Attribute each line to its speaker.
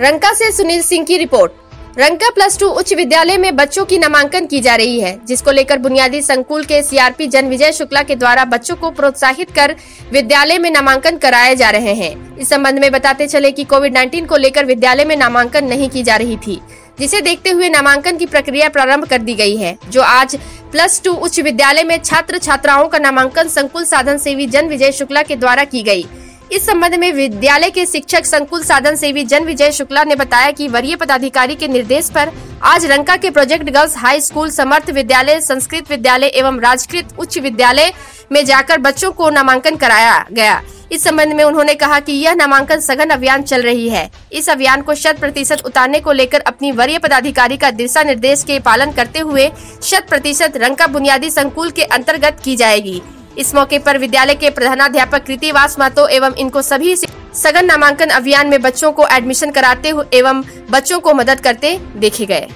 Speaker 1: रंका से सुनील सिंह की report. Ranka plus two उच्च विद्यालय में बच्चों की नामांकन की जा रही है, जिसको लेकर बुनियादी संकुल के सीआरपी जन विजय शुक्ला के द्वारा बच्चों को प्रोत्साहित कर विद्यालय में नामांकन कराए जा रहे हैं। इस संबंध में बताते चले कि कोविड 19 को लेकर विद्यालय में नामांकन नहीं की जा रही थी, जिसे देखते हुए नामांकन की प्रक्रिया प्रारंभ कर दी गई है, जो आज प्लस टू उच्च विद्यालय में छात्र छात्राओं का नामांकन संकुल साधन सेवी जन विजय शुक्ला के द्वारा की गई। इस संबंध में विद्यालय के शिक्षक संकुल साधन सेवी जन विजय शुक्ला ने बताया कि वरीय पदाधिकारी के निर्देश पर आज रंका के project girls high school Samarth Vidyalaya, Sanskrit Vidyalaya एवं राजकृत उच्च विद्यालय में जाकर बच्चों को नामांकन कराया गया। इस संबंध में उन्होंने कहा कि यह नामांकन सघन अभियान चल रही है। इस अभियान को शत प्रतिशत उतारने को लेकर अपनी वरीय पदाधिकारी का दिशा निर्देश के पालन करते हुए शत प्रतिशत रंका बुनियादी संकुल के अंतर्गत की जाएगी। इस मौके पर विद्यालय के प्रधानाध्यापक कृतिवास महतो एवं इनको सभी सघन नामांकन अभियान में बच्चों को एडमिशन कराते एवं बच्चों को मदद करते देखे गए।